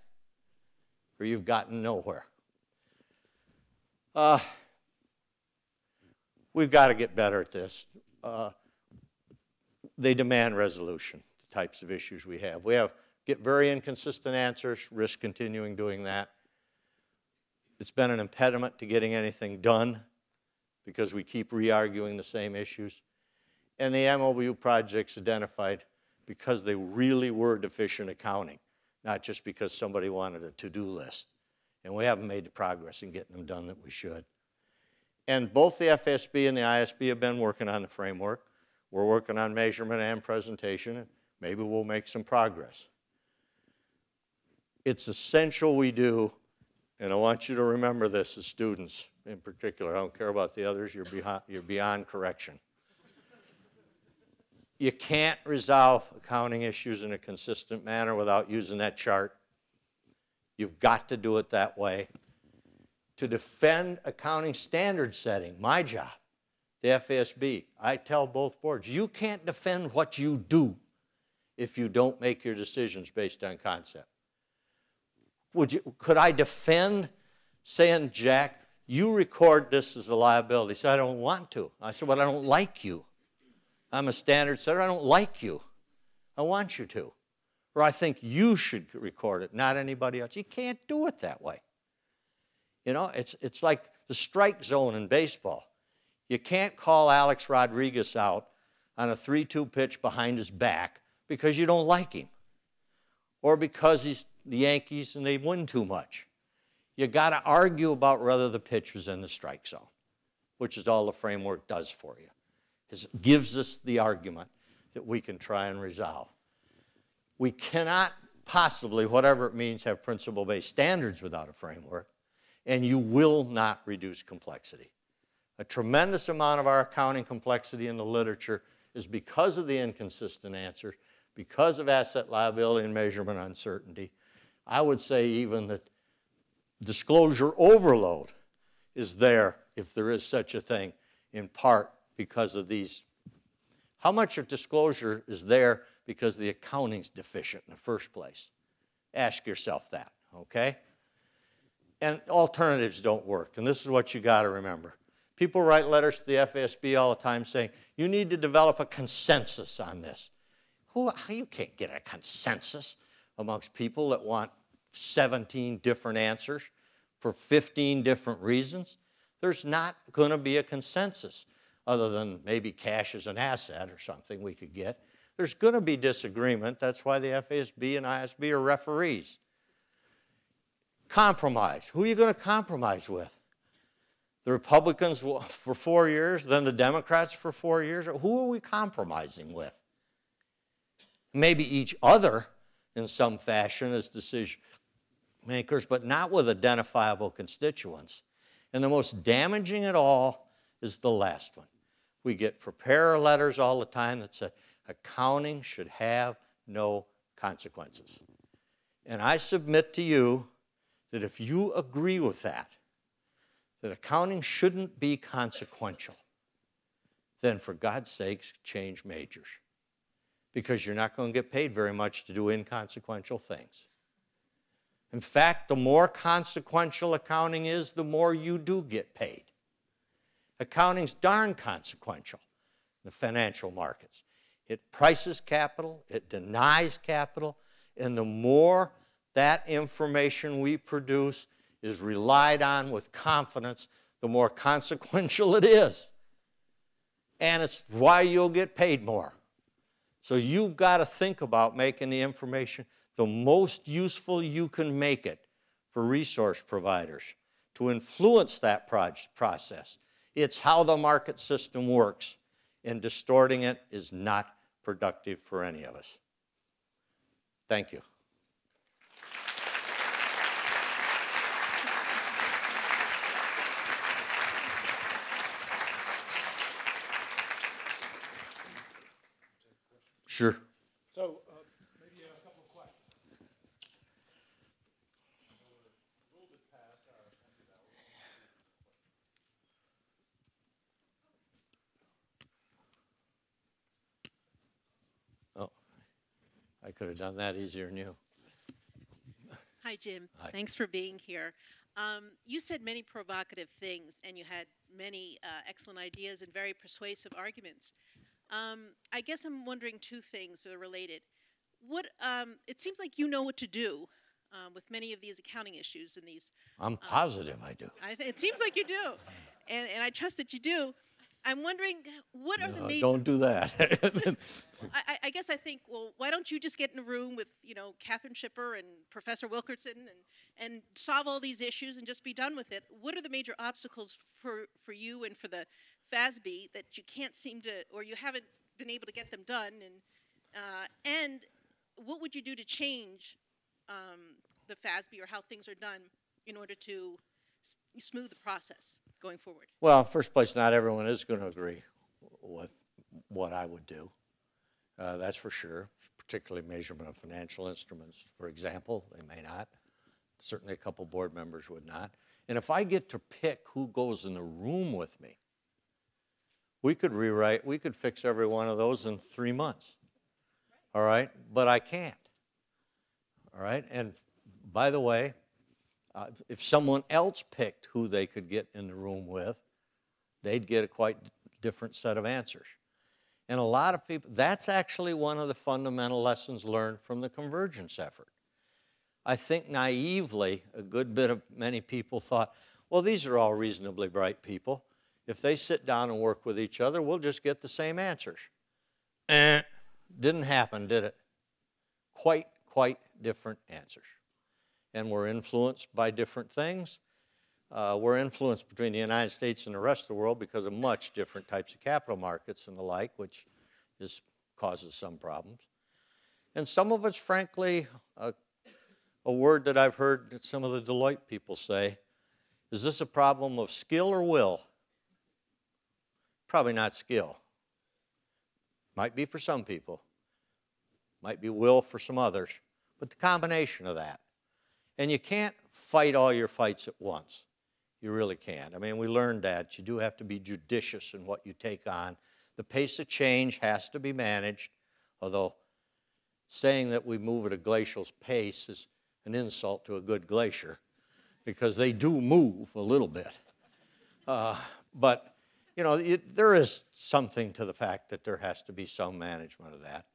or you've gotten nowhere. Uh, we've got to get better at this. Uh, they demand resolution, the types of issues we have. We have get very inconsistent answers, risk continuing doing that. It's been an impediment to getting anything done because we keep re-arguing the same issues. And the MOU projects identified because they really were deficient accounting, not just because somebody wanted a to-do list. And we haven't made the progress in getting them done that we should. And both the FASB and the IASB have been working on the framework. We're working on measurement and presentation, and maybe we'll make some progress. It's essential we do, and I want you to remember this as students in particular. I don't care about the others, you're beyond, you're beyond correction. You can't resolve accounting issues in a consistent manner without using that chart. You've got to do it that way. To defend accounting standard setting, my job, the FASB, I tell both boards, you can't defend what you do if you don't make your decisions based on concept. Would you, could I defend saying, Jack, you record this as a liability? He said, I don't want to. I said, well, I don't like you. I'm a standard setter. I don't like you. I want you to. Or I think you should record it, not anybody else. You can't do it that way. You know, it's, it's like the strike zone in baseball. You can't call Alex Rodriguez out on a 3 2 pitch behind his back because you don't like him or because he's the Yankees and they win too much. You got to argue about whether the pitcher's in the strike zone, which is all the framework does for you. It gives us the argument that we can try and resolve. We cannot possibly, whatever it means, have principle-based standards without a framework, and you will not reduce complexity. A tremendous amount of our accounting complexity in the literature is because of the inconsistent answers, because of asset liability and measurement uncertainty, I would say even that disclosure overload is there, if there is such a thing, in part because of these. How much of disclosure is there because the accounting's deficient in the first place? Ask yourself that, okay? And alternatives don't work, and this is what you got to remember. People write letters to the FASB all the time saying, you need to develop a consensus on this. Who, you can't get a consensus amongst people that want 17 different answers for 15 different reasons. there's not going to be a consensus other than maybe cash as an asset or something we could get. There's going to be disagreement. That's why the FASB and IASB are referees. Compromise. Who are you going to compromise with? The Republicans for four years, then the Democrats for four years? Who are we compromising with? Maybe each other in some fashion as decision makers, but not with identifiable constituents. And the most damaging at all is the last one. We get preparer letters all the time that say accounting should have no consequences. And I submit to you that if you agree with that, that accounting shouldn't be consequential, then for God's sakes, change majors. Because you're not going to get paid very much to do inconsequential things. In fact, the more consequential accounting is, the more you do get paid. Accounting's darn consequential in the financial markets. It prices capital, it denies capital, and the more that information we produce is relied on with confidence, the more consequential it is. And it's why you'll get paid more. So you've got to think about making the information the most useful you can make it for resource providers to influence that process. It's how the market system works, and distorting it is not productive for any of us. Thank you. Sure. So uh, maybe you have a couple of questions. Oh, I could have done that easier than you. Hi, Jim. Hi. Thanks for being here. Um, you said many provocative things, and you had many uh, excellent ideas and very persuasive arguments. Um, I guess I'm wondering two things that are related. What um, it seems like you know what to do um, with many of these accounting issues and these. I'm positive I do. I th- it seems like you do, and, and I trust that you do. I'm wondering what are the major. don't do that. I, I- I guess I think, well, why don't you just get in a room with, you know, Katherine Schipper and Professor Wilkerson and, and solve all these issues and just be done with it? What are the major obstacles for, for you and for the FASB that you can't seem to, or you haven't been able to get them done? And, uh, and what would you do to change um, the FASB or how things are done in order to smooth the process going forward? well, first place, not everyone is going to agree with what I would do. Uh, that's for sure, particularly measurement of financial instruments, for example. They may not. Certainly, a couple board members would not. And if I get to pick who goes in the room with me, we could rewrite, we could fix every one of those in three months. All right? But I can't. All right? And by the way, uh, if someone else picked who they could get in the room with, they'd get a quite different set of answers. And a lot of people, that's actually one of the fundamental lessons learned from the convergence effort. I think naively, a good bit of many people thought, well, these are all reasonably bright people. If they sit down and work with each other, we'll just get the same answers. Eh, didn't happen, did it? Quite, quite different answers. And we're influenced by different things. Uh, we're influenced between the United States and the rest of the world because of much different types of capital markets and the like, which is, causes some problems. And some of it's, frankly, a, a word that I've heard some of the Deloitte people say is this a problem of skill or will? Probably not skill. Might be for some people, might be will for some others, but the combination of that. And you can't fight all your fights at once. You really can't. I mean, we learned that. You do have to be judicious in what you take on. The pace of change has to be managed, although saying that we move at a glacial pace is an insult to a good glacier because they do move a little bit. Uh, but, you know, it, there is something to the fact that there has to be some management of that.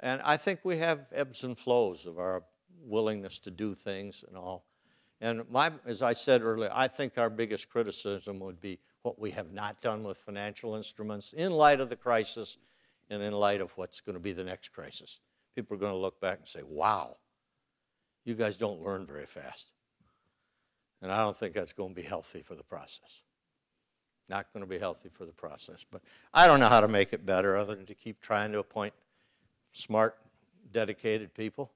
And I think we have ebbs and flows of our willingness to do things and all. And my, as I said earlier, I think our biggest criticism would be what we have not done with financial instruments in light of the crisis and in light of what's going to be the next crisis. People are going to look back and say, wow, you guys don't learn very fast. And I don't think that's going to be healthy for the process. Not going to be healthy for the process. But I don't know how to make it better other than to keep trying to appoint smart, dedicated people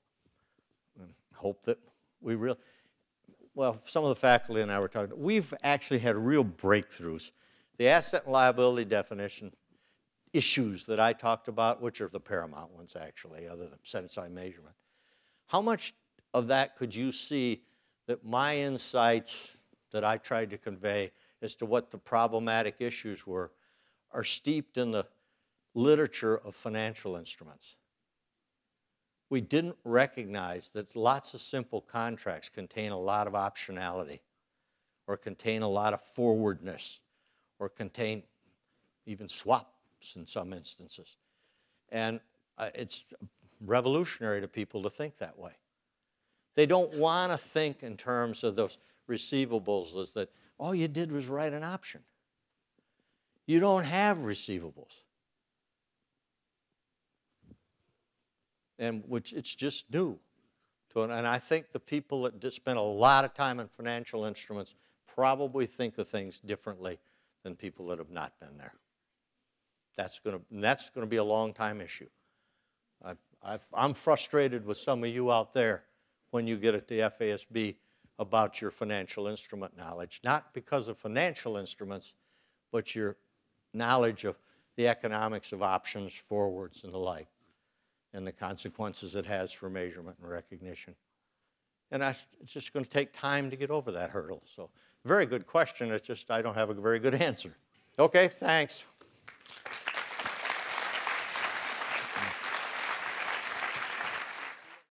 and hope that we really, well, some of the faculty and I were talking, we've actually had real breakthroughs. The asset and liability definition issues that I talked about, which are the paramount ones actually, other than aside measurement. How much of that could you see that my insights that I tried to convey as to what the problematic issues were are steeped in the literature of financial instruments? We didn't recognize that lots of simple contracts contain a lot of optionality or contain a lot of forwardness or contain even swaps in some instances. And uh, it's revolutionary to people to think that way. They don't want to think in terms of those receivables as that all you did was write an option. You don't have receivables. And which it's just new. To, and I think the people that spend a lot of time in financial instruments probably think of things differently than people that have not been there. That's going to, that's going to be a long time issue. i am frustrated with some of you out there when you get at the FASB about your financial instrument knowledge, not because of financial instruments, but your knowledge of the economics of options, forwards, and the like, and the consequences it has for measurement and recognition. And I, it's just going to take time to get over that hurdle. So, very good question. It's just I don't have a very good answer. Okay, thanks.